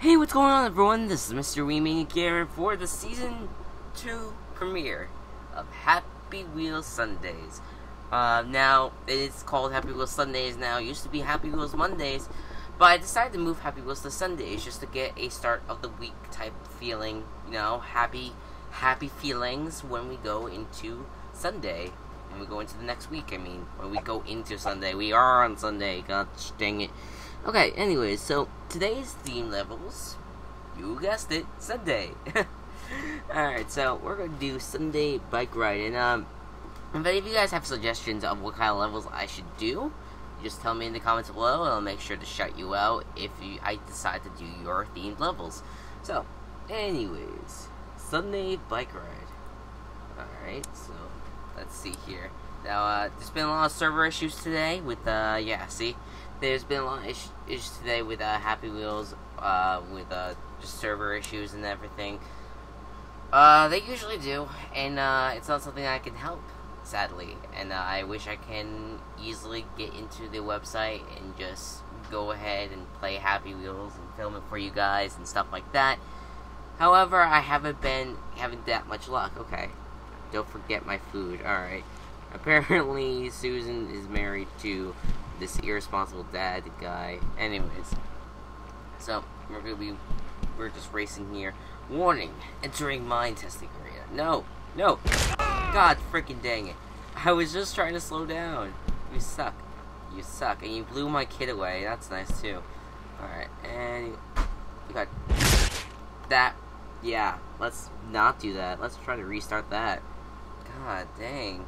Hey, what's going on, everyone? This is Mr. Wii here for the season two premiere of Happy Wheels Sundays. Uh, now it's called Happy Wheels Sundays now. It used to be Happy Wheels Mondays, but I decided to move Happy Wheels to Sundays just to get a start of the week type feeling. You know, happy, happy feelings when we go into Sunday. When we go into the next week, I mean, when we go into Sunday, we are on Sunday. God dang it. Okay, anyways, so today's theme levels, you guessed it, Sunday. Alright, so we're gonna do Sunday bike ride, and um, if any of you guys have suggestions of what kind of levels I should do, just tell me in the comments below, and I'll make sure to shout you out if you, I decide to do your themed levels. So, anyways, Sunday bike ride. Alright, so let's see here. Now, uh, there's been a lot of server issues today with, uh, yeah, see? There's been a lot of issues today with uh, Happy Wheels, uh, with uh, just server issues and everything. Uh, they usually do, and uh, it's not something I can help, sadly. And uh, I wish I can easily get into the website and just go ahead and play Happy Wheels and film it for you guys and stuff like that. However, I haven't been having that much luck. Okay, don't forget my food. All right. Apparently, Susan is married to this irresponsible dad guy. Anyways, so we're gonna be we're just racing here. Warning: entering mine testing area. No, no. God freaking dang it! I was just trying to slow down. You suck. You suck, and you blew my kid away. That's nice too. All right, and you got that. Yeah, let's not do that. Let's try to restart that. God dang.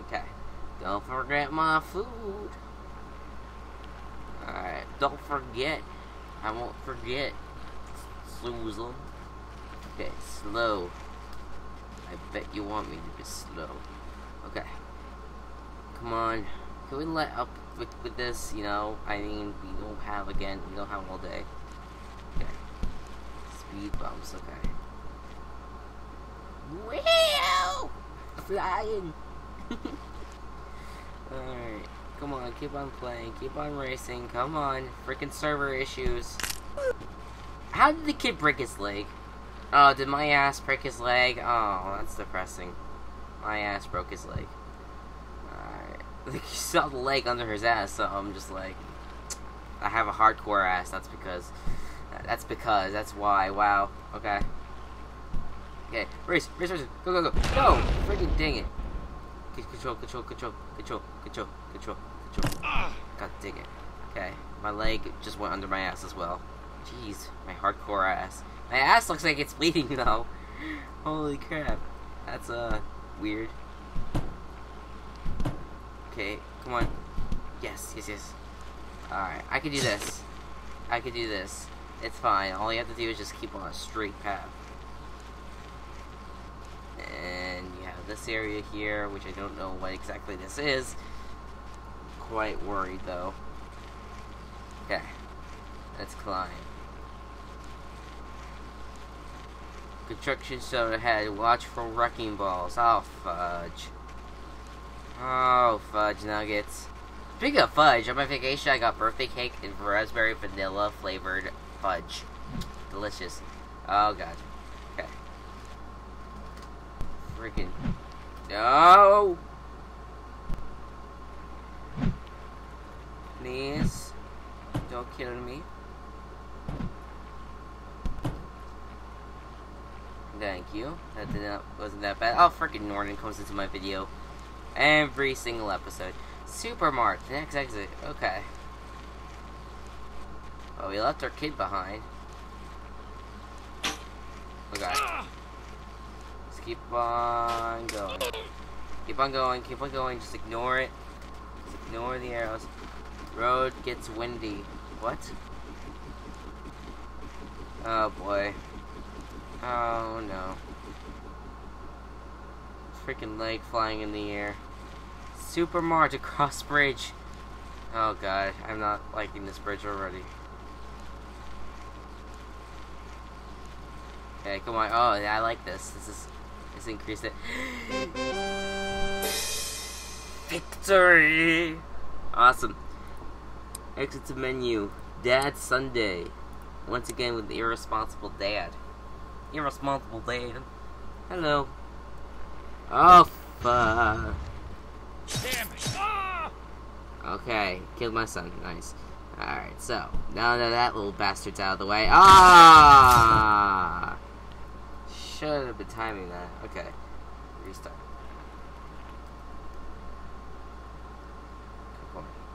Okay. Don't forget my food. Alright, don't forget. I won't forget. Susan. Okay, slow. I bet you want me to be slow. Okay. Come on. Can we let up with, with this, you know? I mean, we don't have, again, we don't have all day. Okay. Speed bumps, okay. Wow! Flying! Alright. Come on, keep on playing, keep on racing, come on. Freaking server issues. How did the kid break his leg? Oh, did my ass break his leg? Oh, that's depressing. My ass broke his leg. Alright. you saw the leg under his ass, so I'm just like... I have a hardcore ass, that's because... That's because, that's why, wow. Okay. Okay, race, race, race, go, go, go, go! Freaking dang it. Control, control, control, control, control, control, control. God dang it. Okay, my leg just went under my ass as well. Jeez, my hardcore ass. My ass looks like it's bleeding though. Holy crap. That's, uh, weird. Okay, come on. Yes, yes, yes. Alright, I can do this. I can do this. It's fine. All you have to do is just keep on a straight path. And you have this area here, which I don't know what exactly this is. Quite worried though. Okay. Let's climb. Construction zone ahead. Watch for wrecking balls. Oh, fudge. Oh, fudge nuggets. Speaking of fudge, on my vacation I got birthday cake and raspberry vanilla flavored fudge. Delicious. Oh, god. Freaking. No! Please. Don't kill me. Thank you. That did not, wasn't that bad. Oh, freaking Norton comes into my video every single episode. Super Mart, the next exit. Okay. Oh, we left our kid behind. Okay. Keep on going. Keep on going, keep on going, just ignore it. Just ignore the arrows. Road gets windy. What? Oh boy. Oh no. Freaking leg flying in the air. Super Mart across bridge. Oh god, I'm not liking this bridge already. Okay, come on. Oh, yeah, I like this. This is this increase it. Victory! Awesome. Exit to menu. Dad Sunday. once again with the irresponsible dad. Irresponsible dad. Hello. Oh, fuck. Damn it! Ah! Okay, killed my son. Nice. Alright, so, now that that little bastard's out of the way. Ah! Should have been timing that. Okay. Restart.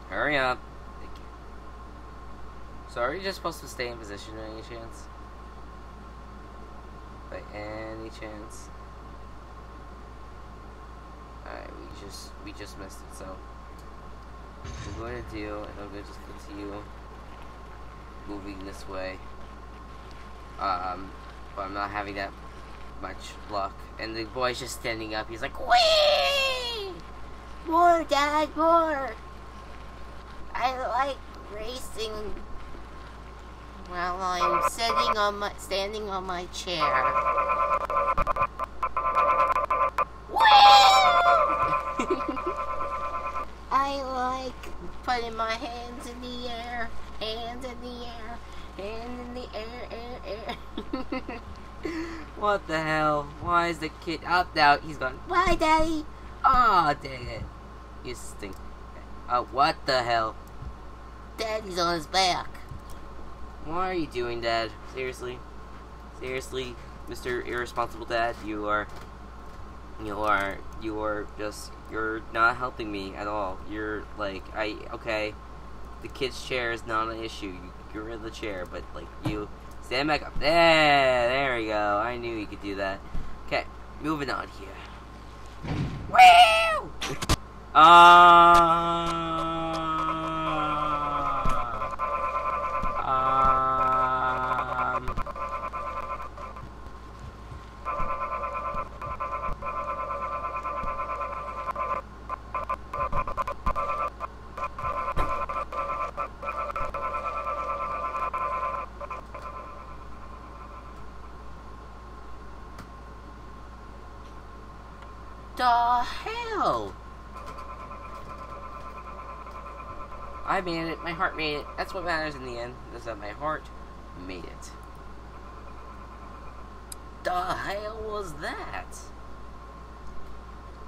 Hurry up. Thank you. So, are you just supposed to stay in position by any chance? By any chance? Alright, we just we just missed it, so we're going to do, and I'm going to just continue moving this way. Um, but I'm not having that much luck. And the boy's just standing up. He's like, Whee! More, Dad, more! I like racing while I'm sitting on my, standing on my chair. Whee! I like putting my hands in the air, hands in the air, hands in the air, air, air. what the hell? Why is the kid up now? He's gone. why Daddy. Oh, dang it. You stink. Uh, what the hell? Daddy's on his back. Why are you doing, Dad? Seriously? Seriously, Mr. Irresponsible Dad, you are you are you are just you're not helping me at all. You're like I okay, the kid's chair is not an issue. You get rid of the chair, but like you stand back up. There, there we go. I knew you could do that. Okay, moving on here. Woo! Um. Um. The hell? I made it. My heart made it. That's what matters in the end. Is that my heart made it. The hell was that?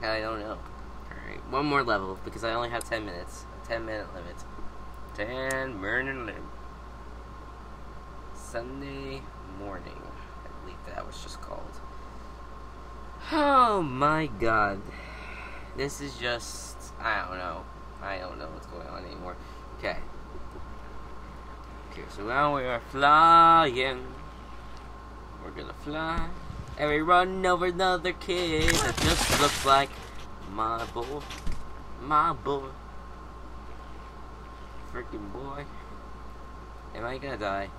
I don't know. Alright, one more level because I only have 10 minutes. 10 minute limit. 10 minute limit. Sunday morning. I believe that was just called. Oh my god. This is just. I don't know. I don't know what's going on anymore. Okay. Okay, so now we are flying. We're gonna fly. And we run over another kid that just looks like my boy. My boy. Freaking boy. Am I gonna die?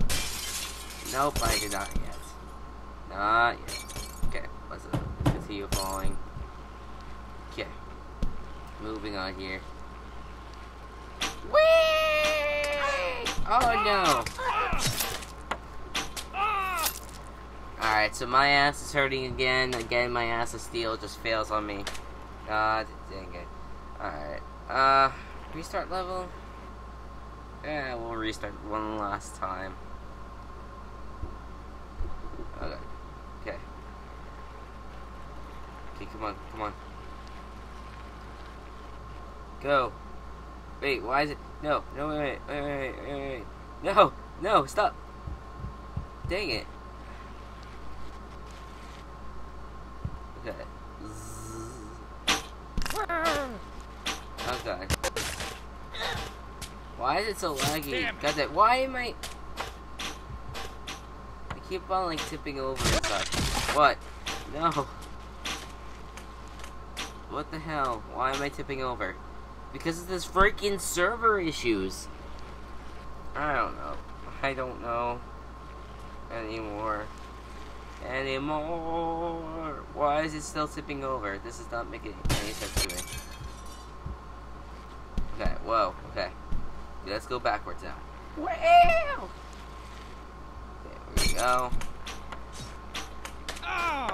Nope, I did not yet. Not yet. Okay, let's uh, you falling. Okay. Moving on here. Whee! Oh no! Alright, so my ass is hurting again. Again, my ass of steel just fails on me. God dang it. Alright. Uh, restart level? Yeah, we'll restart one last time. Okay. Okay. Okay, come on, come on. Go. Wait, why is it? No, no, wait, wait, wait, wait, wait, wait. No, no, stop. Dang it. Okay. Okay. Why is it so laggy? God, that. Why am I? I keep on like tipping over and stuff. What? No. What the hell? Why am I tipping over? Because of this freaking server issues. I don't know. I don't know anymore. Anymore. Why is it still tipping over? This is not making any sense to me. Okay, whoa, okay. Let's go backwards now. Wow! There we go. Oh!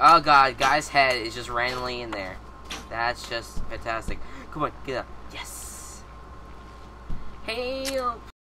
Oh god, guy's head is just randomly in there. That's just fantastic. Come on, get up. Yes! Help!